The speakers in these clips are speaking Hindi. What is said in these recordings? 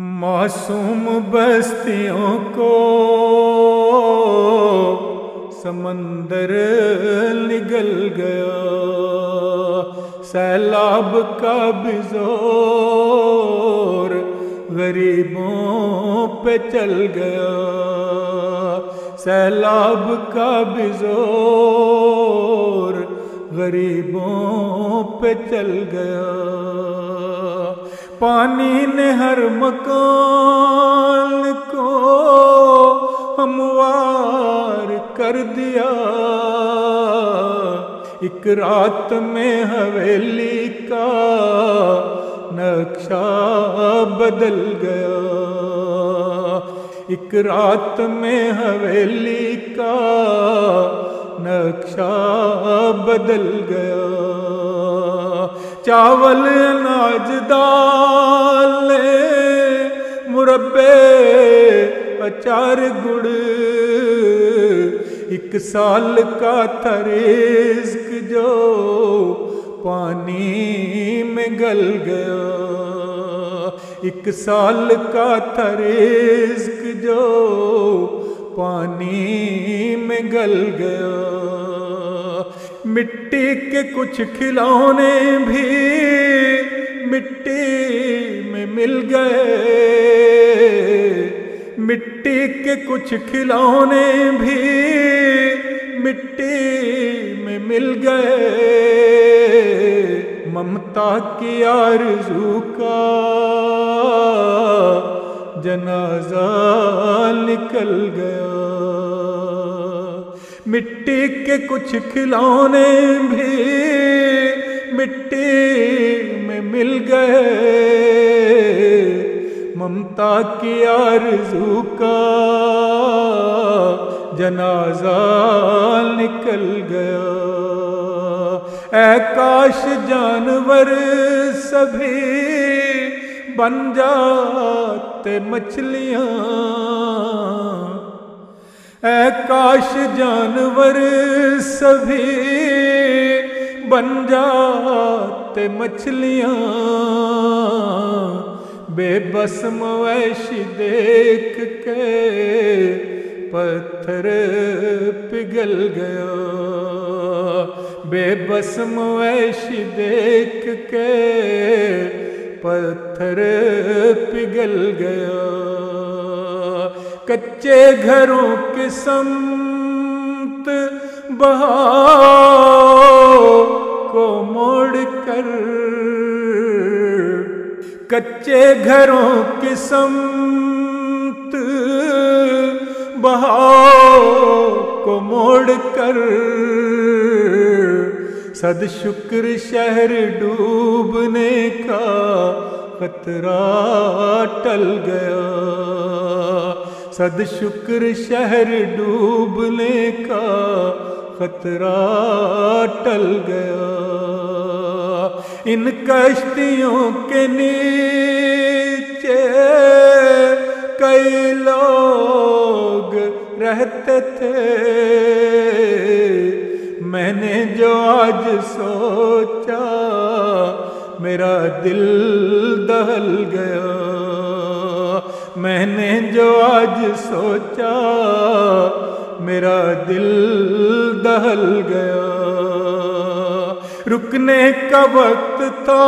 मासूम बस्तियों को समंदर निगल गया। सैलाब का बिजोर गरीबों पे चल गया। सैलाब का बिजोर गरीबों पे चल गया। पानी ने हर मकान को हमवार कर दिया। एक रात में हवेली का नक्शा बदल गया। एक रात में हवेली का नक्शा बदल गया। चावल अनाज दाल, मुरब्बे, अचार गुड़, एक साल का था रिस्क जो पानी में गल गया। एक साल का था रिस्क जो पानी में गल गया। मिट्टी के कुछ खिलौने भी मिट्टी में मिल गए। मिट्टी के कुछ खिलौने भी मिट्टी में मिल गए। ममता की आरज़ू का जनाजा निकल गया। मिट्टी के कुछ खिलौने भी मिट्टी में मिल गए। ममता की आरज़ू का जनाजा निकल गया। ऐ काश जानवर सभी बन जाते मछलियाँ। काश जानवर सभी बन जाते मछलियाँ। बेबस मवैशी देख के पत्थर पिघल गया। बेबस मवैशी देख के पत्थर पिघल गया। कच्चे घरों के संत बहाव को मोड़ कर। कच्चे घरों के संत बहाव को मोड़ कर। सद शुक्र शहर डूबने का खतरा टल गया। सद शुक्र शहर डूबने का खतरा टल गया। इन कश्तियों के नीचे कई लोग रहते थे। मैंने जो आज सोचा, मेरा दिल दहल गया। मैंने जो आज सोचा, मेरा दिल दहल गया। रुकने का वक्त था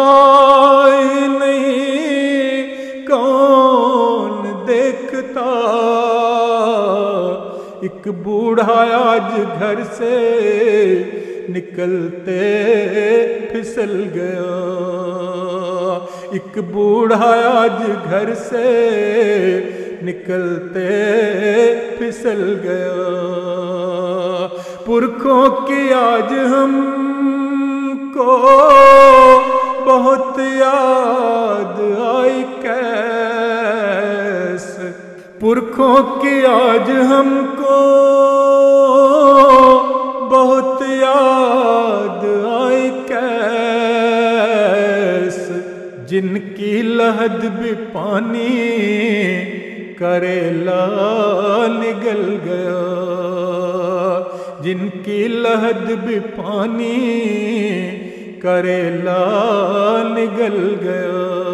नहीं, कौन देखता? एक बूढ़ा आज घर से निकलते फिसल गया। एक बूढ़ा आज घर से निकलते फिसल गया। पुरखों की आज हमको बहुत याद आई कैस। पुरखों की आज हमको जिनकी लहद भी पानी करेला निगल गया। जिनकी लहद भी पानी करेला निगल गया।